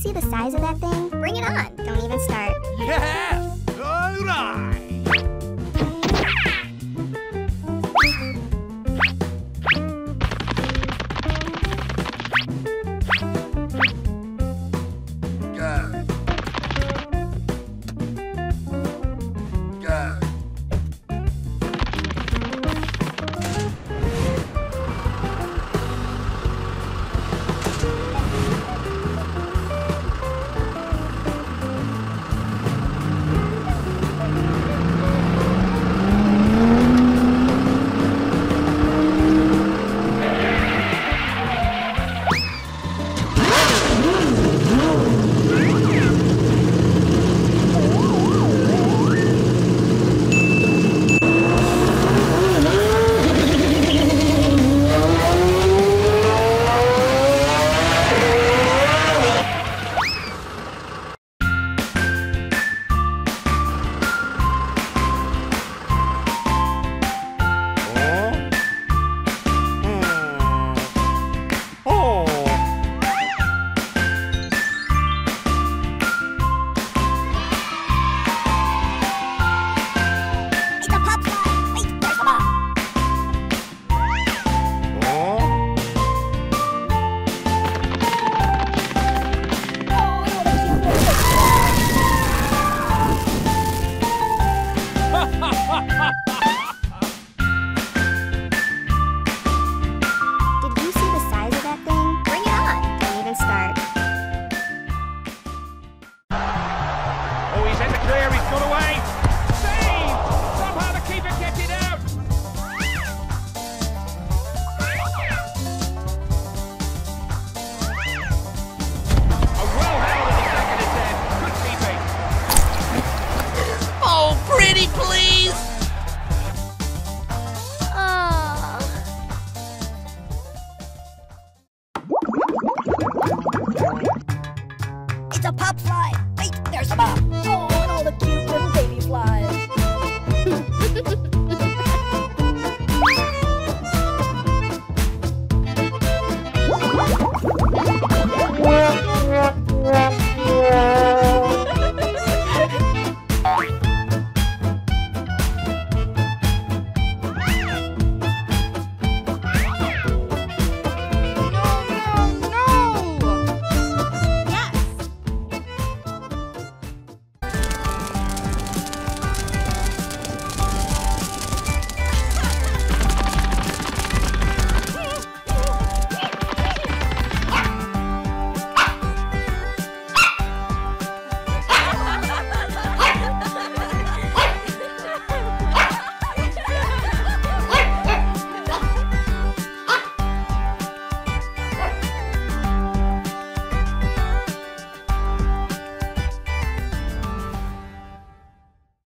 see the size of that thing? Bring it on. Don't even start. Yes! Clear, he's got away. Save! Somehow the keeper gets it out. A well held at the second attempt. Good keeping. Oh, pretty please! Ah. It's a pop fly. Wait, there's a bomb. Oh.